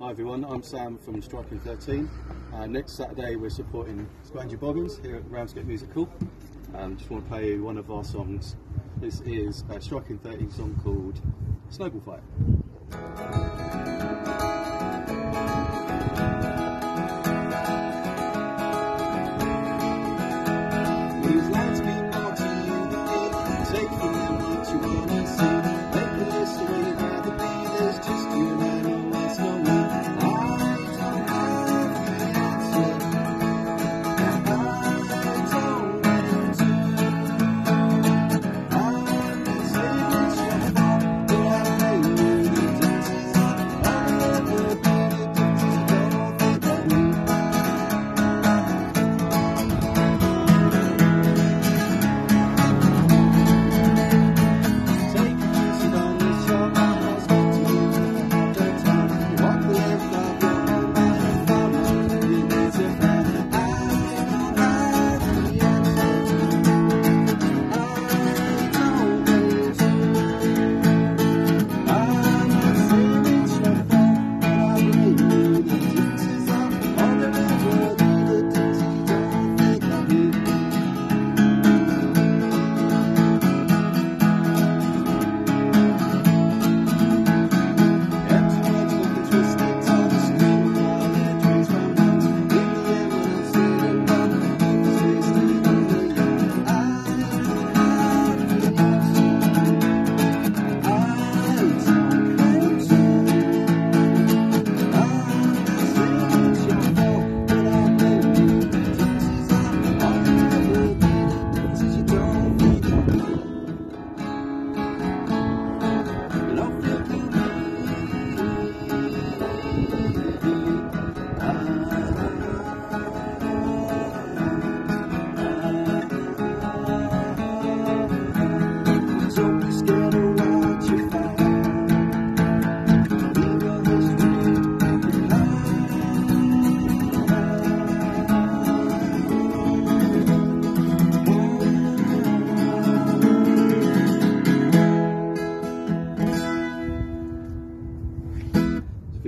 Hi everyone, I'm Sam from Striking 13. Uh, next Saturday we're supporting Stranger Boggins here at Ramsgate Music Hall. Um, just want to play one of our songs. This is a Striking 13 song called Snowball Fight. Take from them what you wanna see. Make the list the way it rather be. There's just you.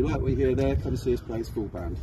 you like what you hear there, come see us play School Band.